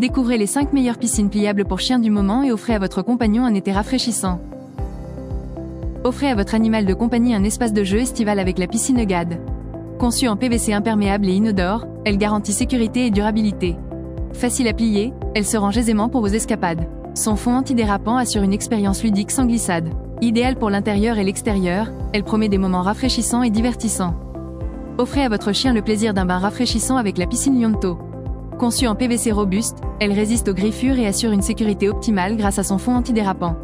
Découvrez les 5 meilleures piscines pliables pour chiens du moment et offrez à votre compagnon un été rafraîchissant. Offrez à votre animal de compagnie un espace de jeu estival avec la piscine GAD. Conçue en PVC imperméable et inodore, elle garantit sécurité et durabilité. Facile à plier, elle se range aisément pour vos escapades. Son fond antidérapant assure une expérience ludique sans glissade. Idéale pour l'intérieur et l'extérieur, elle promet des moments rafraîchissants et divertissants. Offrez à votre chien le plaisir d'un bain rafraîchissant avec la piscine Lionto. Conçue en PVC robuste, elle résiste aux griffures et assure une sécurité optimale grâce à son fond antidérapant.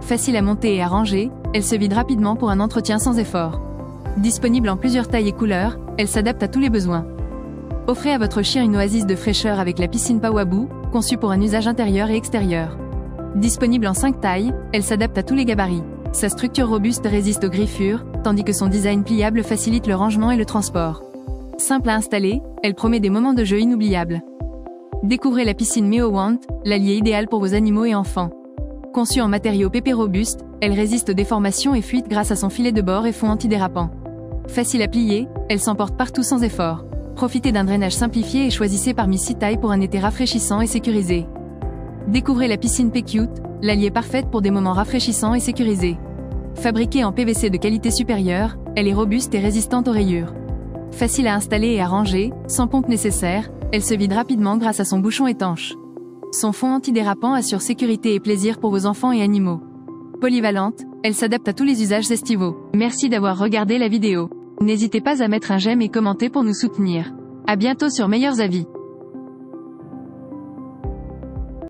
Facile à monter et à ranger, elle se vide rapidement pour un entretien sans effort. Disponible en plusieurs tailles et couleurs, elle s'adapte à tous les besoins. Offrez à votre chien une oasis de fraîcheur avec la piscine Pawabou, conçue pour un usage intérieur et extérieur. Disponible en 5 tailles, elle s'adapte à tous les gabarits. Sa structure robuste résiste aux griffures, tandis que son design pliable facilite le rangement et le transport. Simple à installer, elle promet des moments de jeu inoubliables. Découvrez la piscine Meowant, l'allié idéal pour vos animaux et enfants. Conçue en matériaux PP robustes, elle résiste aux déformations et fuites grâce à son filet de bord et fond antidérapant. Facile à plier, elle s'emporte partout sans effort. Profitez d'un drainage simplifié et choisissez parmi 6 tailles pour un été rafraîchissant et sécurisé. Découvrez la piscine P-Cute, l'allié parfaite pour des moments rafraîchissants et sécurisés. Fabriquée en PVC de qualité supérieure, elle est robuste et résistante aux rayures. Facile à installer et à ranger, sans pompe nécessaire, elle se vide rapidement grâce à son bouchon étanche. Son fond antidérapant assure sécurité et plaisir pour vos enfants et animaux. Polyvalente, elle s'adapte à tous les usages estivaux. Merci d'avoir regardé la vidéo. N'hésitez pas à mettre un j'aime et commenter pour nous soutenir. À bientôt sur Meilleurs Avis.